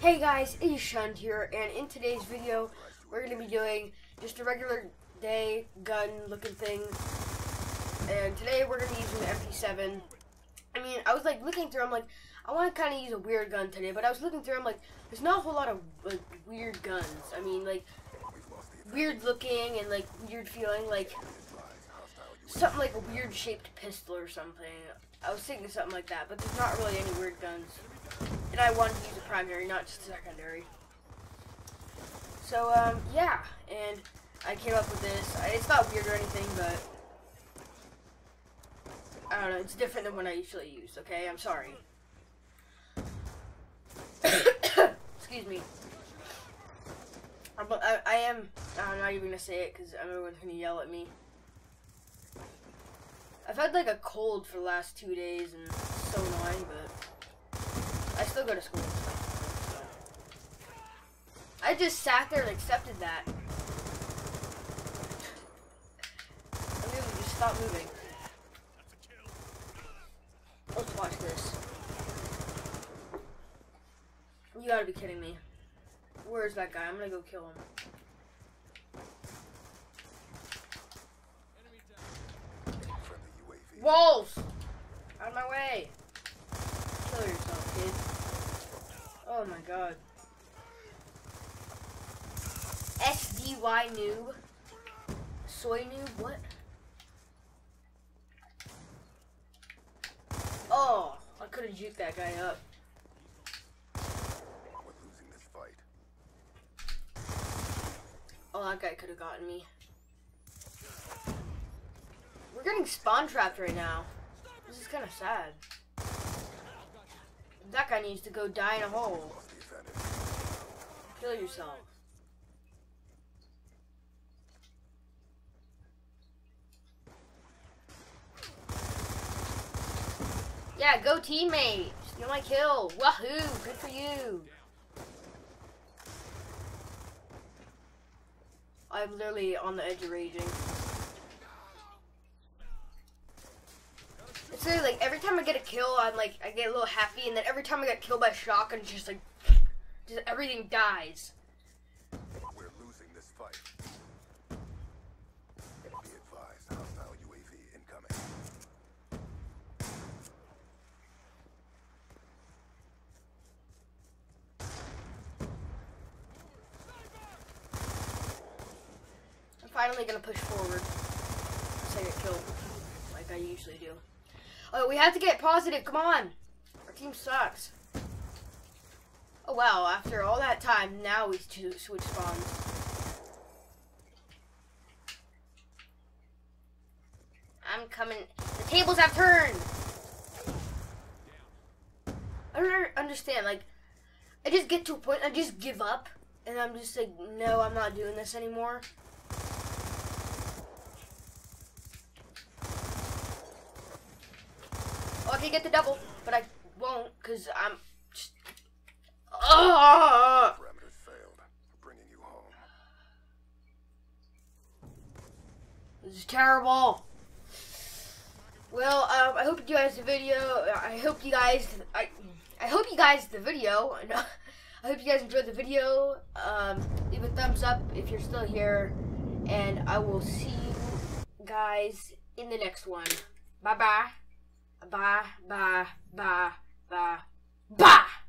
Hey guys, it's Shunned here, and in today's video, we're going to be doing just a regular day gun looking thing. And today we're going to be using the MP7. I mean, I was like looking through, I'm like, I want to kind of use a weird gun today, but I was looking through, I'm like, there's not a whole lot of like, weird guns. I mean, like, weird looking and like weird feeling, like something like a weird shaped pistol or something. I was thinking something like that, but there's not really any weird guns. And I wanted to use a primary, not just a secondary. So, um, yeah. And I came up with this. It's not weird or anything, but... I don't know, it's different than what I usually use, okay? I'm sorry. Excuse me. I, I am, I'm not even gonna say it because everyone's gonna yell at me. I've had like a cold for the last two days and it's so annoying, but I still go to school. I just sat there and accepted that. I mean, just stop moving. Let's watch this. You gotta be kidding me. Where's that guy? I'm gonna go kill him. Walls! Out of my way! Kill yourself, kid. Oh my god. SDY noob? Soy noob? What? Oh! I could've juked that guy up. Oh, that guy could have gotten me. We're getting spawn trapped right now. This is kind of sad. That guy needs to go die in a hole. Kill yourself. Yeah, go teammates. You're my kill. Wahoo! Good for you. I'm literally on the edge of raging. Really like every time I get a kill, I'm like I get a little happy, and then every time I get killed by a shotgun, it's just like just everything dies. We're losing this fight. Be advised, hostile UAV incoming. I'm finally gonna push forward. So I get killed, like I usually do. Oh, we have to get positive. Come on. Our team sucks. Oh, wow. After all that time, now we switch spawns. I'm coming. The tables have turned. I don't understand. Like, I just get to a point, I just give up. And I'm just like, no, I'm not doing this anymore. Can get the double, but I won't because I'm just. Uh, Parameters failed. Bringing you home. This is terrible. Well, um, I hope you guys the video. I hope you guys. I. I hope you guys the video. I hope you guys enjoyed the video. Um, leave a thumbs up if you're still here, and I will see you guys in the next one. Bye bye. bah, bah, bah, bah, bah.